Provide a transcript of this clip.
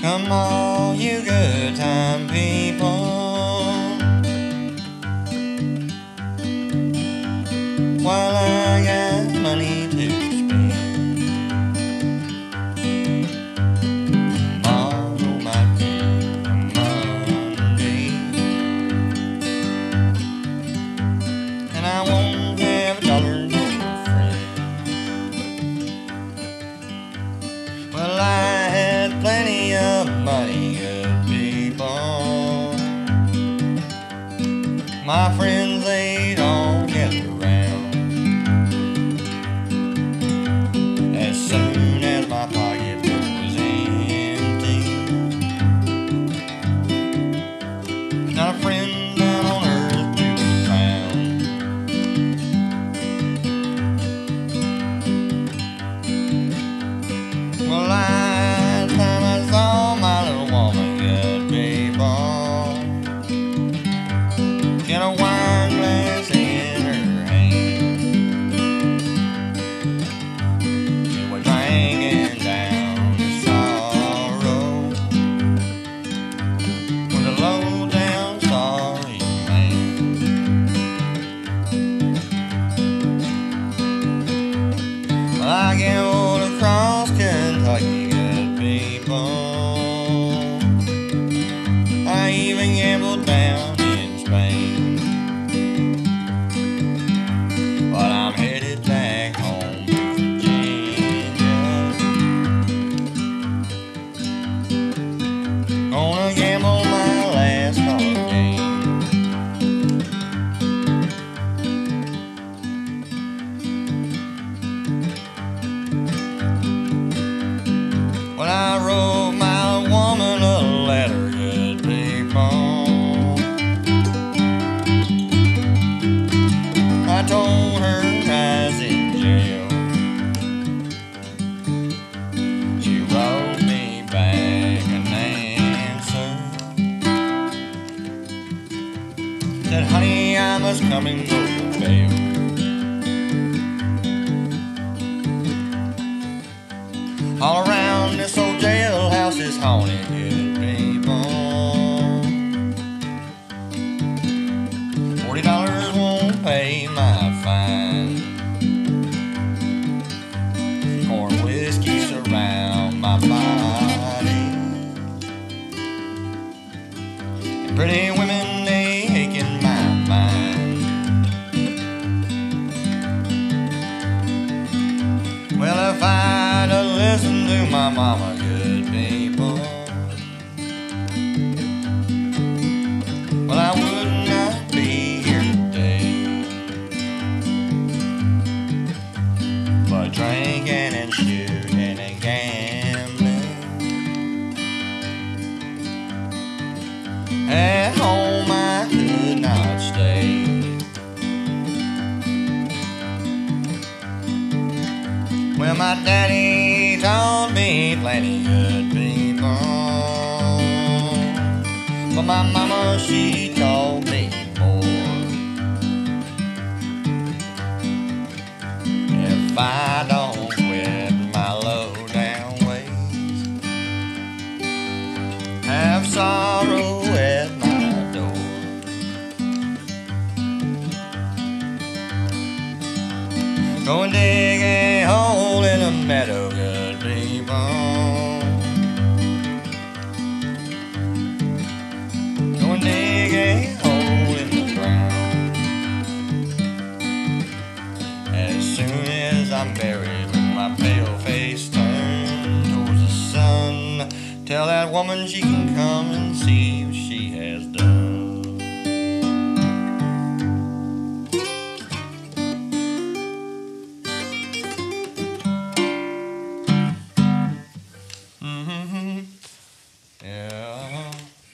Come on, you good time people. My friends Said, honey, I and go to bail. All around this old jailhouse is haunted, people. Oh. Forty dollars won't pay my fine. Corn whiskey surround my body. And pretty women, I'd to my mama, good people, well, I would not be here today. But drinking and shooting and gambling at home, I could not stay. Well, my daddy told me plenty good people. But my mama, she told me more. If I don't quit my low down ways, have sorrow at my door. Go and I'm buried my pale face turned towards the sun. Tell that woman she can come and see what she has done.